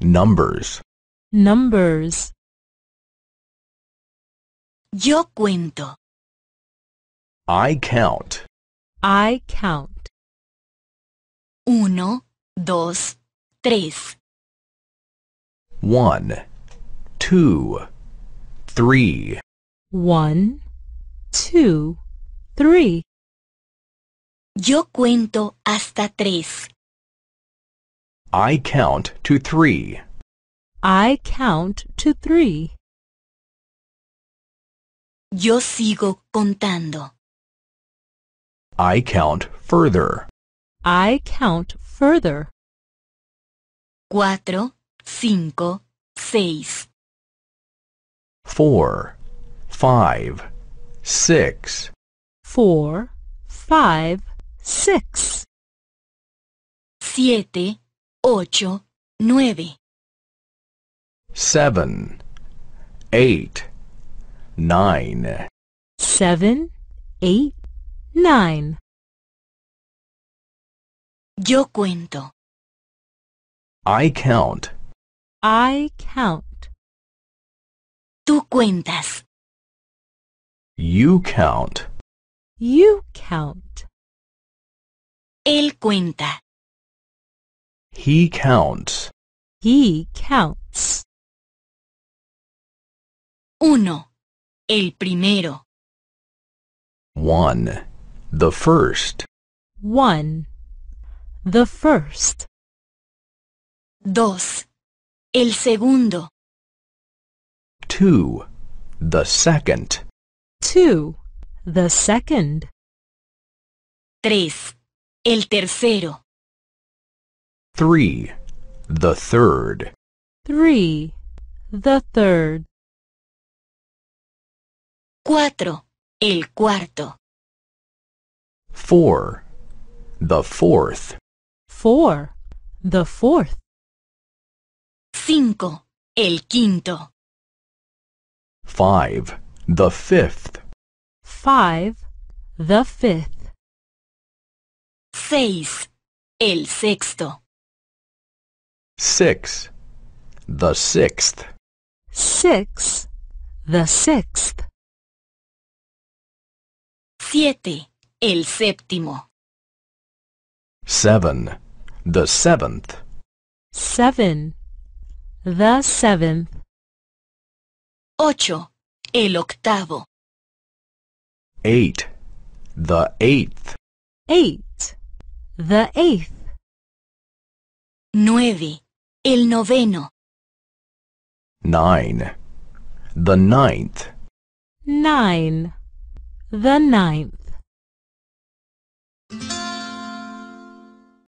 Numbers. numbers. Yo cuento. I count. I count. Uno, dos, tres. One, two, three, One, two, three. Yo cuento hasta tres. I count to three. I count to three. Yo sigo contando. I count further. I count further. Cuatro, cinco, seis. Four, five, six, Four, five, six. Siete, ocho, nueve. seven, eight, nine, Seven, eight, nine. Yo cuento. I count. I count. Tú cuentas. You count. You count. Él cuenta. He counts. He counts. Uno. El primero. One, the first. One. The first. Dos. El segundo. Two, the second. Two. The second. Tres. El tercero. Three, the third. Three. The third. Cuatro. El cuarto. Four, the fourth. Four. The fourth. Cinco. El quinto. Five, the fifth. Five. The fifth. Seis. El sexto. Six, the sixth. Six. The sixth. Siete. El séptimo. Seven, the seventh. Seven. The seventh. Ocho. El octavo. Eight, the eighth. Eight. The eighth. Nueve. El noveno. Nine, the ninth. Nine. The ninth.